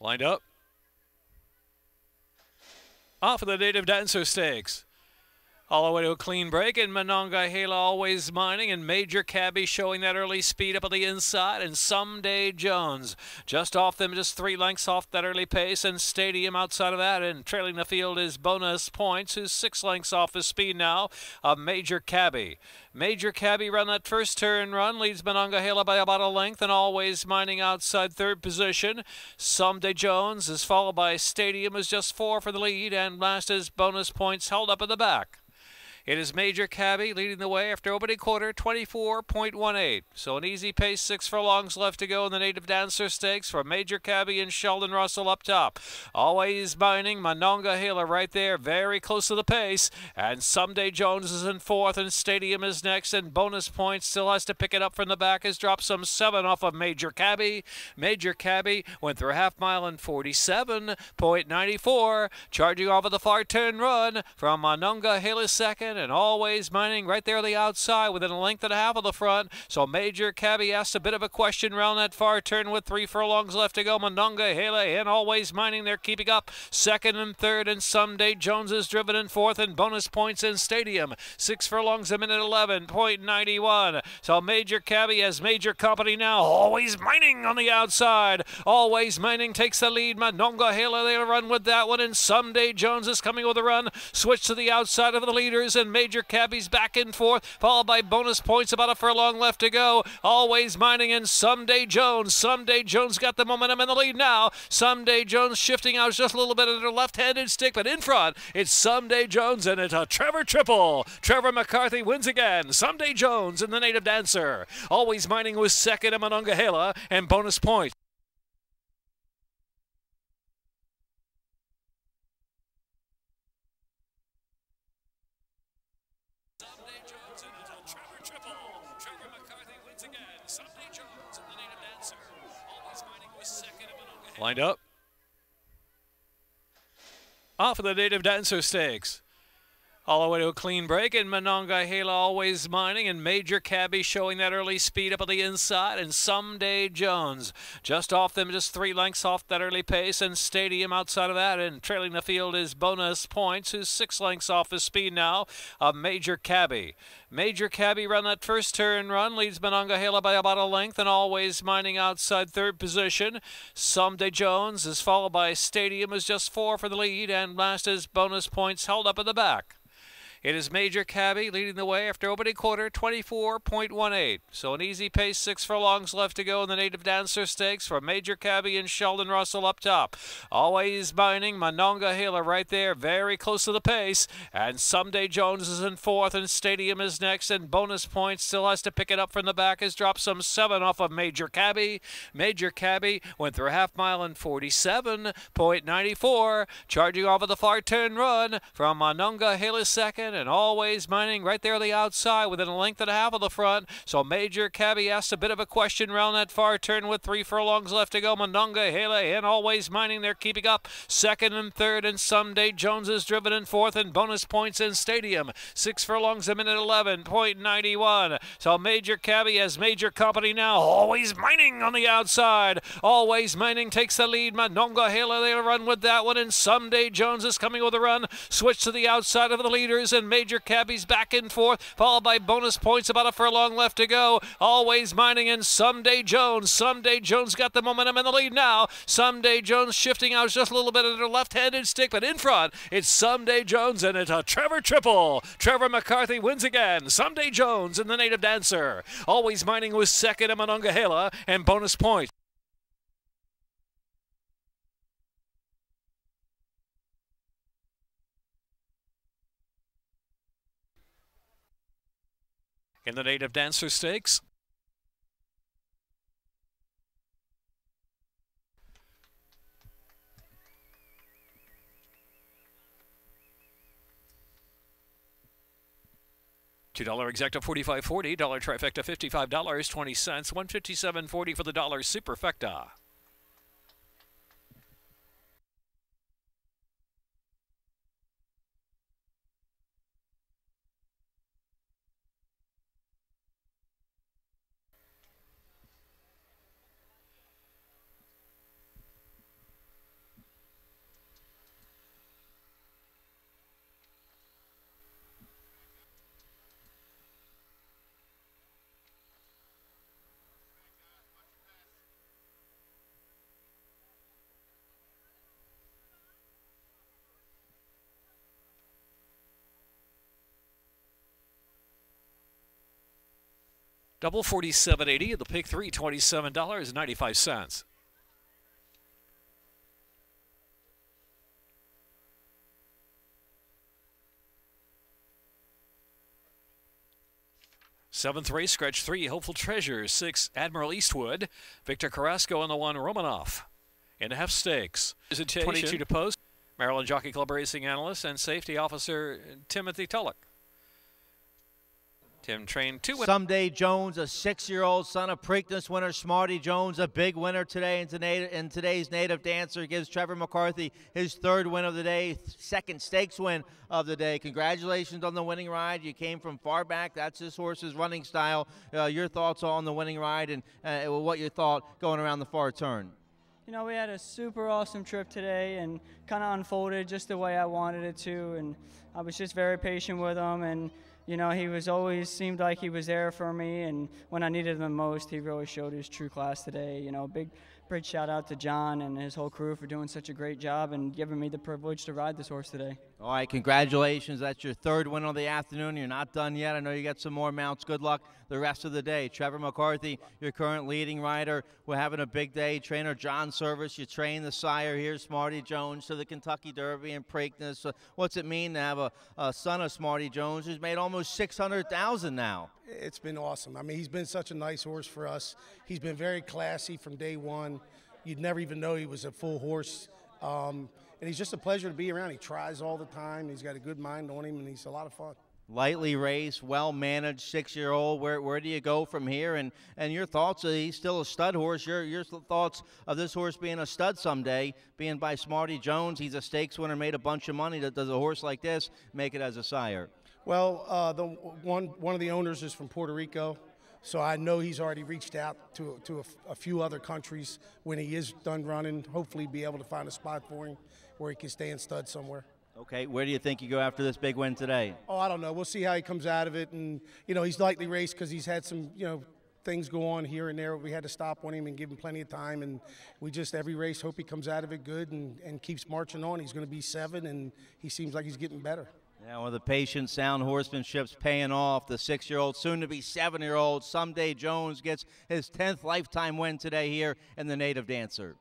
Lined up. Off of the Native Dancer Stakes. All the way to a clean break, and Monongahela always mining, and Major Cabby showing that early speed up on the inside, and Someday Jones just off them, just three lengths off that early pace, and Stadium outside of that, and trailing the field is Bonus Points, who's six lengths off his speed now of Major Cabby. Major Cabby run that first turn run, leads Monongahela by about a length, and always mining outside third position. Someday Jones is followed by Stadium, is just four for the lead, and last is Bonus Points held up in the back. It is Major Cabby leading the way after opening quarter, 24.18. So an easy pace, six furlongs left to go in the Native Dancer Stakes for Major Cabby and Sheldon Russell up top. Always mining, Monongahela right there, very close to the pace. And Someday Jones is in fourth, and Stadium is next, and Bonus Points still has to pick it up from the back. Has dropped some seven off of Major Cabby. Major Cabby went through a half mile in 47.94, charging off of the far turn run from Monongahela second and always mining right there on the outside within a length and a half of the front. So Major Cabby asks a bit of a question around that far turn with three furlongs left to go. Monongahela and always mining. They're keeping up second and third, and Someday Jones is driven in fourth, and bonus points in Stadium. Six furlongs a minute 11.91. So Major Cabby has major company now. Always mining on the outside. Always mining takes the lead. Monongahela they'll run with that one, and Someday Jones is coming with a run. Switch to the outside of the leaders, and Major Cabbies back and forth, followed by bonus points. About a furlong left to go. Always mining in Someday Jones. Someday Jones got the momentum in the lead now. Someday Jones shifting out just a little bit of their left-handed stick, but in front it's Someday Jones and it's a Trevor triple. Trevor McCarthy wins again. Someday Jones and the native dancer. Always mining was second in Monongahela and bonus point. Lined up. Off of the Native Dancer Stakes. All the way to a clean break, and Monongahela always mining, and Major Cabby showing that early speed up on the inside, and Someday Jones just off them, just three lengths off that early pace, and Stadium outside of that, and trailing the field is Bonus Points, who's six lengths off his speed now of Major Cabby. Major Cabby run that first turn run, leads Monongahela by about a length, and always mining outside third position. Someday Jones is followed by Stadium, is just four for the lead, and last is Bonus Points held up in the back. It is Major Cabby leading the way after opening quarter, 24.18. So an easy pace, six furlongs left to go in the Native Dancer Stakes for Major Cabby and Sheldon Russell up top. Always mining, Monongahela right there, very close to the pace. And Someday Jones is in fourth, and Stadium is next, and bonus points still has to pick it up from the back. Has dropped some seven off of Major Cabby. Major Cabby went through a half mile in 47.94, charging off of the far turn run from Monongahela second and always mining right there on the outside within a length and a half of the front. So Major Cabby asked a bit of a question around that far turn with three furlongs left to go. Monongahela and always mining. They're keeping up second and third, and Someday Jones is driven in fourth, and bonus points in Stadium. Six furlongs a minute 11.91. So Major Cabby has major company now. Always mining on the outside. Always mining takes the lead. Monongahela they'll run with that one, and Someday Jones is coming with a run. Switch to the outside of the leaders, and Major Cabbies back and forth, followed by bonus points. About a furlong left to go. Always mining in Someday Jones. Someday Jones got the momentum in the lead now. Someday Jones shifting out just a little bit of their left-handed stick, but in front it's Someday Jones and it's a Trevor triple. Trevor McCarthy wins again. Someday Jones and the native dancer. Always mining was second in Monongahela and bonus point. In the Native Dancer Stakes. Two dollar exacta forty five forty dollar trifecta fifty five dollars twenty cents one fifty seven forty for the dollar superfecta. Double 47.80 the pick three twenty-seven $27.95. Seventh race, scratch three, Hopeful Treasure. Six, Admiral Eastwood. Victor Carrasco on the one, Romanoff. In half stakes. 22 to post. Maryland Jockey Club racing analyst and safety officer Timothy Tullock. Tim trained two. Someday Jones, a six-year-old son of Preakness winner Smarty Jones, a big winner today in, in today's native dancer, gives Trevor McCarthy his third win of the day, second stakes win of the day. Congratulations on the winning ride. You came from far back. That's this horse's running style. Uh, your thoughts on the winning ride and uh, what you thought going around the far turn? You know, we had a super awesome trip today and kind of unfolded just the way I wanted it to. And I was just very patient with him. And you know, he was always seemed like he was there for me, and when I needed him the most, he really showed his true class today. You know, big, big shout out to John and his whole crew for doing such a great job and giving me the privilege to ride this horse today. All right, congratulations. That's your third win of the afternoon. You're not done yet. I know you got some more mounts. Good luck the rest of the day. Trevor McCarthy, your current leading rider. We're having a big day. Trainer John Servis, you train the sire here, Smarty Jones, to the Kentucky Derby and Preakness. Uh, what's it mean to have a, a son of Smarty Jones who's made almost 600000 now? It's been awesome. I mean, he's been such a nice horse for us. He's been very classy from day one. You'd never even know he was a full horse. Um, and he's just a pleasure to be around. He tries all the time. He's got a good mind on him, and he's a lot of fun. Lightly raced, well managed, six year old. Where where do you go from here? And and your thoughts? Uh, he's still a stud horse. Your your thoughts of this horse being a stud someday, being by Smarty Jones. He's a stakes winner, made a bunch of money. That does a horse like this make it as a sire? Well, uh, the one one of the owners is from Puerto Rico. So I know he's already reached out to, to a, a, few other countries when he is done running. Hopefully, be able to find a spot for him where he can stay in stud somewhere. Okay, where do you think you go after this big win today? Oh, I don't know. We'll see how he comes out of it, and you know he's lightly raced because he's had some you know things go on here and there. We had to stop on him and give him plenty of time, and we just every race hope he comes out of it good and, and keeps marching on. He's going to be seven, and he seems like he's getting better. Yeah, well, the patient, sound horsemanship's paying off. The six-year-old, soon-to-be seven-year-old, someday Jones gets his 10th lifetime win today here in the Native Dancer.